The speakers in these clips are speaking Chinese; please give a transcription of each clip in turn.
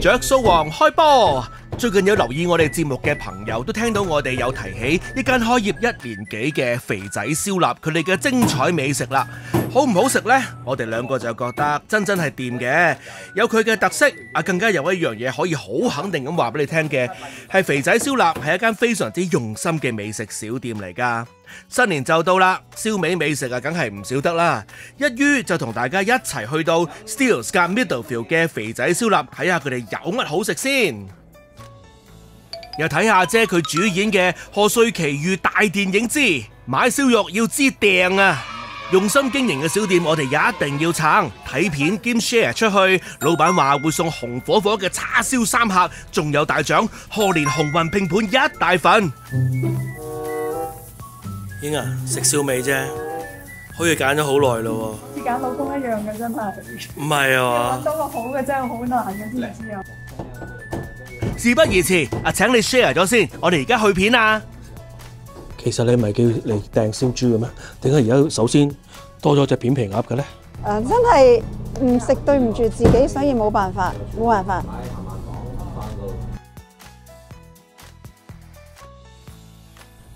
着數王开波！最近有留意我哋節目嘅朋友都聽到我哋有提起一間開業一年幾嘅肥仔燒臘，佢哋嘅精彩美食啦，好唔好食呢？我哋兩個就覺得真真係掂嘅，有佢嘅特色啊！更加有一樣嘢可以好肯定咁話俾你聽嘅，係肥仔燒臘係一間非常之用心嘅美食小店嚟㗎。新年就到啦，燒味美食啊，梗係唔少得啦。一於就同大家一齊去到 Steeles 夾 Middlefield 嘅肥仔燒臘，睇下佢哋有乜好食先。又睇下姐佢主演嘅《賀歲奇遇大電影之買燒肉要知訂》啊！用心經營嘅小店，我哋一定要撐。睇片兼 share 出去，老闆話會送紅火火嘅叉燒三客，仲有大獎賀年鴻運拼盤一大份。英啊，食燒味啫，好似揀咗好耐咯似揀老公一樣嘅真係，唔係啊嘛揾？到個好嘅真係好難嘅，知唔知啊？事不宜遲，啊請你 share 咗先，我哋而家去片啊！其實你唔系叫嚟訂燒豬嘅咩？點解而家首先多咗只片皮鴨嘅咧？誒、真係唔食對唔住自己，所以冇辦法，冇辦法。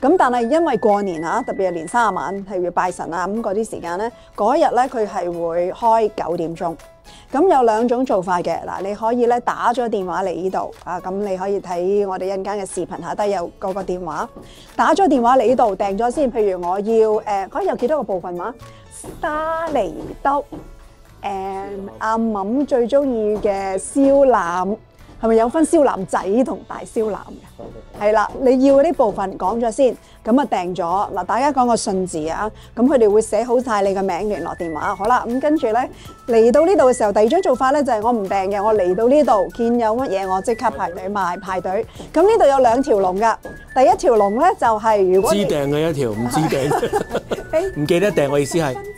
咁但係因為過年啊，特別係年卅晚係要拜神啊，咁嗰啲時間咧，嗰一日咧佢係會開九點鐘。咁有兩種做法嘅，嗱，你可以咧打咗電話嚟呢度啊，咁你可以睇我哋一間嘅視頻下低有嗰個電話，打咗電話嚟呢度訂咗先。譬如我要誒，呃可以有幾多個部分話？沙梨떡誒阿敏最中意嘅燒腩，係咪有分燒腩仔同大燒腩嘅？係啦，你要嗰啲部分講咗先，咁啊訂咗嗱，大家講個信字啊，咁佢哋會寫好晒你嘅名、聯絡電話，好啦，咁跟住咧嚟到呢度嘅時候，第二張做法咧就係我唔訂嘅，我嚟到呢度見有乜嘢，我即刻排隊買排隊。咁呢度有兩條龍㗎，第一條龍咧就係、如果知訂嘅一條，唔知 訂，唔記得訂。我意思係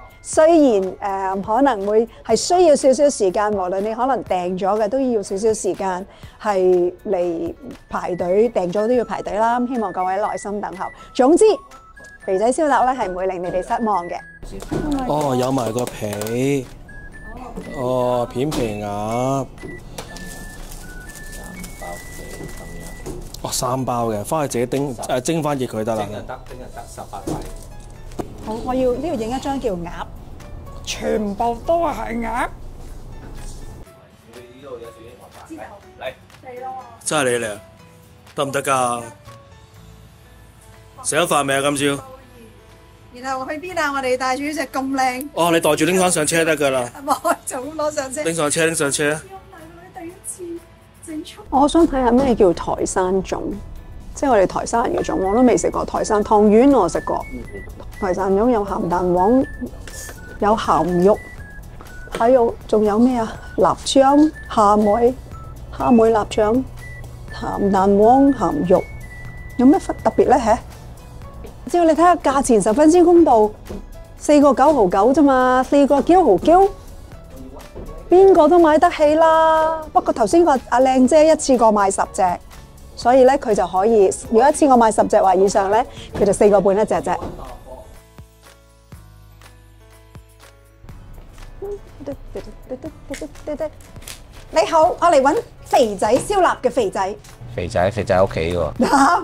雖然誒、呃可能會係需要少少時間，無論你可能訂咗嘅都要少少時間係嚟排隊，訂咗都要排隊啦。希望各位耐心等候。總之，肥仔燒臘咧係唔會令你哋失望嘅。哦，有埋個皮，哦片皮鴨，哦三包嘅，翻去自己叮誒蒸翻熱佢得啦。好，我要呢度影一張叫鴨，全部都係鴨。真係你嚟啊？得唔得㗎？食咗飯未啊？今朝？然後去邊啊？我哋帶住呢隻咁靚，哦，你袋住拎翻上車得㗎啦，冇就咁攞上車。拎上車，拎上車。第一次整出。我想睇下咩叫台山粽，即係我哋台山人嘅粽，我都未食過。台山湯圓我食過，台山粽有鹹蛋黃，有鹹肉，還有仲有咩啊？臘腸、蝦梅、蝦梅臘腸、鹹蛋黃、鹹肉，有咩特別咧？吓！只要你睇下價錢十分之公道，四個九毫九啫嘛，四個九毫九。邊個都買得起啦。不過頭先個阿靚姐一次過買十隻，所以咧佢就可以，如果一次過買十隻或以上咧，佢就四個半一隻啫。你好，我嚟揾肥仔燒臘嘅肥仔。肥仔，肥仔喺屋企喎。嚇，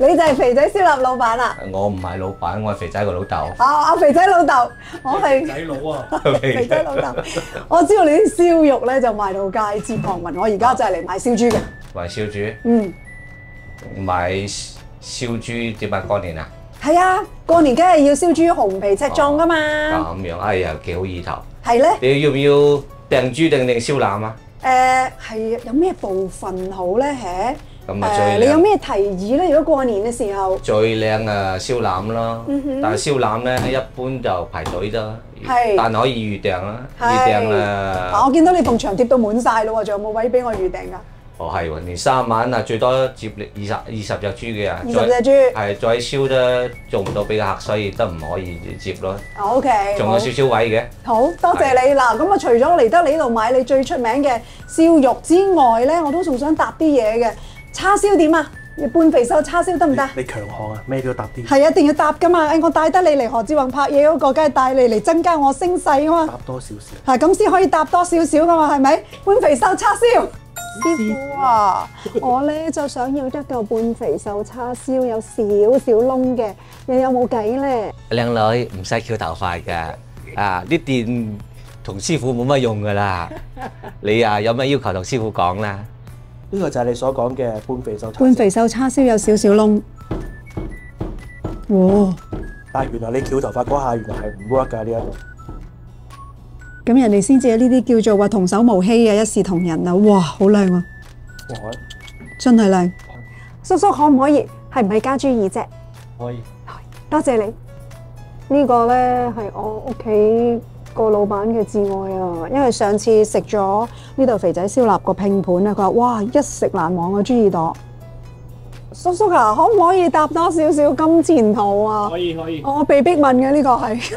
你就係肥仔燒臘老闆啊？我唔係老闆，我係肥仔個老豆。啊，阿肥仔老豆，我係仔佬啊！肥仔老豆。我知道你啲燒肉咧就賣到街知巷聞，我而家就係嚟買燒豬嘅。賣燒豬，嗯。買燒豬點解過年啊？係啊，過年梗係要燒豬紅皮赤壯噶嘛。咁樣，哎呀，幾好意頭。係咧。你要唔要訂豬定定燒腩啊？誒係有咩部分好咧？嚇誒，咁啊最靚你有咩提議咧？如果過年嘅時候，最靚啊燒腩咯，嗯但係燒腩咧一般就排隊啫，係但可以預訂啦，係預訂啊，我見到你埲牆貼到滿晒咯喎，仲有冇位俾我預訂㗎？哦係喎，年三晚啊，最多接你二十二十隻豬嘅啊，二十隻豬係再燒都做唔到俾個客，所以都唔可以接咯。啊，OK，仲有少少位嘅。好多謝你嗱，咁啊除咗嚟得你呢度買你最出名嘅燒肉之外咧，我都仲想搭啲嘢嘅叉燒點啊？半肥瘦叉燒得唔得？你強項啊，咩都要搭啲，係一定要搭噶嘛！誒，我帶得你嚟何志宏拍嘢嗰個，梗係帶你嚟增加我聲勢啊嘛！搭多少少。係咁先可以搭多少少噶嘛，係咪？半肥瘦叉燒，師傅啊，我咧就想要一嚿半肥瘦叉燒，有少少窿嘅，你有冇計咧？靚女唔使翹頭髮㗎，啊啲電同師傅冇乜用噶啦。你啊有咩要求同師傅講啦。呢個就係你所講嘅半肥瘦叉燒半肥瘦叉燒有少少窿，哇！但係原來你翹頭髮嗰下原來係唔 work 㗎呢一度。咁人哋先至有呢啲叫做話童叟無欺啊一視同仁啊！哇，好靚啊，我真係靚！叔叔可唔可以係唔係加豬耳啫？可以。多謝你。呢個咧係我屋企個老闆嘅至愛啊！因為上次食咗呢度肥仔燒臘個拼盤啊，佢話：哇，一食難忘啊！豬耳朵。叔叔啊，可唔可以搭多少少金錢肚啊？可以可以。我被逼問嘅呢個係。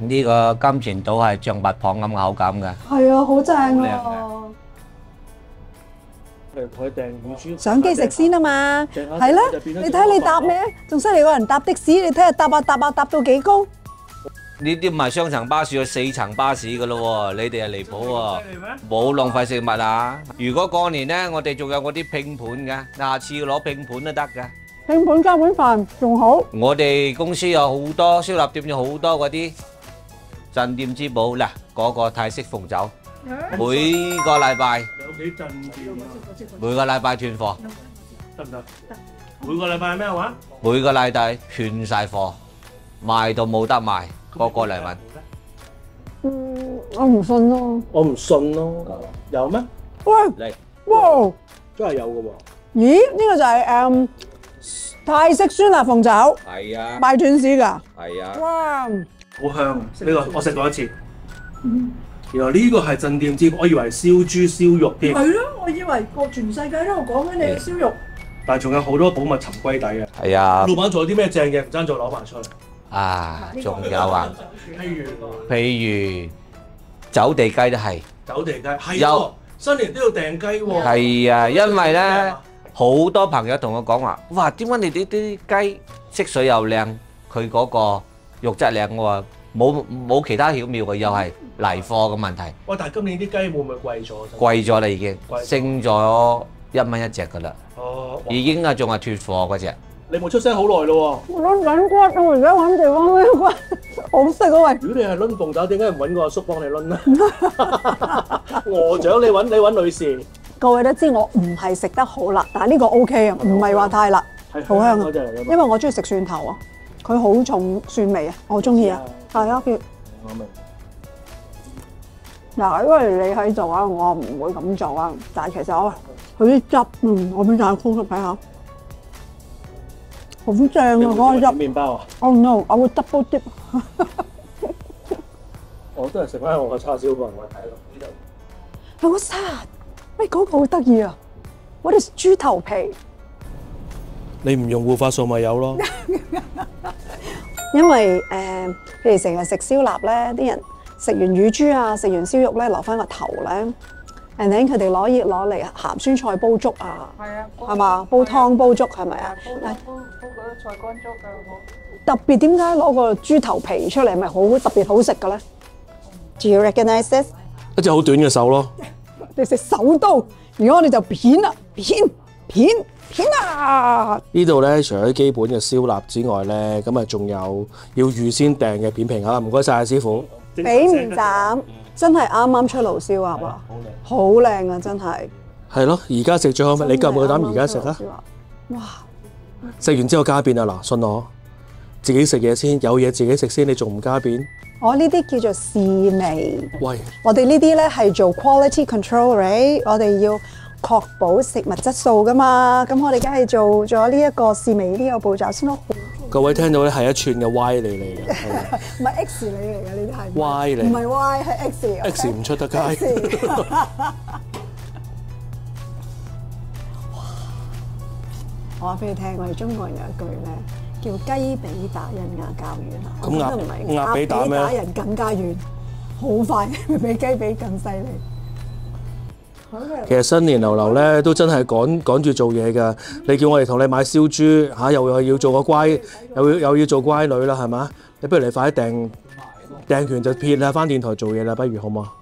呢個金錢島係象拔蚌咁口感㗎。係啊，好正啊！相機食先啊嘛，係啦，你睇你搭咩？仲犀利過人搭的士，你睇下搭啊搭啊搭到幾高？呢啲唔係雙層巴士，有四層巴士㗎咯喎！你哋係離譜喎，冇浪費食物啊！如果過年咧，我哋仲有嗰啲拼盤㗎，下次要攞拼盤都得㗎。拼盤加碗飯仲好，我哋公司有好多燒臘店，有好多嗰啲鎮店之寶嗱，嗰個泰式鳳酒，每個禮拜有幾鎮店啊？每個禮拜斷貨，得唔得？每個禮拜係咩話？每個禮拜斷晒貨，賣到冇得賣，個個嚟揾。嗯，我唔信咯。我唔信咯。有咩？喂，嚟哇，真係有嘅喎。咦？呢個就係誒泰式酸辣鳳酒，係啊，賣斷市㗎。係啊。哇！好香啊！呢個我食過一次。原來呢個係鎮店之寶，我以為燒豬燒肉添，係咯，我以為個全世界都講緊你嘅燒肉。但係仲有好多寶物沉歸底嘅。係啊老，闆仲有啲咩正嘅？唔爭再攞埋出嚟。啊，仲有啊，譬如譬如走地雞都係，走地雞，係喎有，新年都要訂雞喎。係啊，因為咧好多朋友同我講話，哇，點解你哋啲雞色水又靚，佢嗰個肉質靚喎，冇冇其他巧妙嘅，又係嚟貨嘅問題，喂，但係今年啲雞會唔會貴咗？貴咗啦已經，升咗一蚊一隻噶啦，哦，已經啊仲係脱貨嗰只。你冇出聲好耐咯喎。我攞緊骨，我而家揾地方揾骨，好食啊喂！如果你係攆鳳爪，點解唔揾個阿叔幫你攆咧？鵝掌你揾你揾女士，各位都知我唔係食得好辣，但係呢個 O K 啊，唔係話太辣，係好香啊。因為我中意食蒜頭啊，佢好重蒜味啊，我中意啊。係啊，佢我明。嗱，因為你喺度啊，我唔會咁做啊。但係其實我佢啲汁，嗯，我俾大家 close 睇下，好正啊嗰個汁。麵包啊！Oh no！我會 double dip。我都係食翻我個叉燒飯我睇咯。呢度有個沙，喂嗰個好得意啊！What is 豬頭皮？你唔用護髮素咪有咯？因為誒，呃譬如成日食燒臘咧，啲人食完乳豬啊，食完燒肉咧，留翻個頭咧，and then 佢哋攞熱攞嚟鹹酸菜煲粥啊，係啊，係嘛？煲湯煲粥係咪啊？煲煲煲嗰啲菜乾粥嘅好。特別點解攞個豬頭皮出嚟，咪好特別好食嘅咧？Do you recognize this？一隻好短嘅手咯。你食手刀，如果我哋就片啦，片片！呢度咧，除咗基本嘅燒臘之外咧，咁啊仲有要預先訂嘅片平啊！唔該晒啊，師傅。俾唔斬，真係啱啱出爐燒鴨啊！好靚啊，真係。係咯，而家食最好咩？你夠唔夠膽而家食啊？哇！食完之後加邊啊！嗱，信我，自己食嘢先，有嘢自己食先，你仲唔加邊？我呢啲叫做試味。喂，我哋呢啲咧係做 quality control，right？我哋要確保食物質素噶嘛。咁我哋梗係做咗呢一個試味呢個步驟先咯。各位聽到咧係一串嘅 Y 嚟嚟嘅 唔係 X 你嚟嘅呢啲係 Y 嚟唔係 Y 係 X 嚟嘅。，X 唔出得街。我話俾你聽，我哋中國人有一句咧，叫雞髀打人牙較遠啊。咁鴨唔係鴨髀打咩打人更加遠，好快 比雞髀更犀利。其實新年流流咧都真係趕趕住做嘢㗎。你叫我哋同你買燒豬嚇、又又要做個乖，又要又要做乖女啦，係嘛？你不如你快啲訂訂完就撇啦，翻電台做嘢啦，不如好嗎？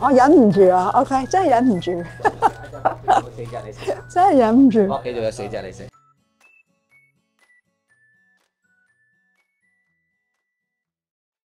我忍唔住啊！OK，真係忍唔住，死隻你食，真係忍唔住。屋企仲有四隻你食。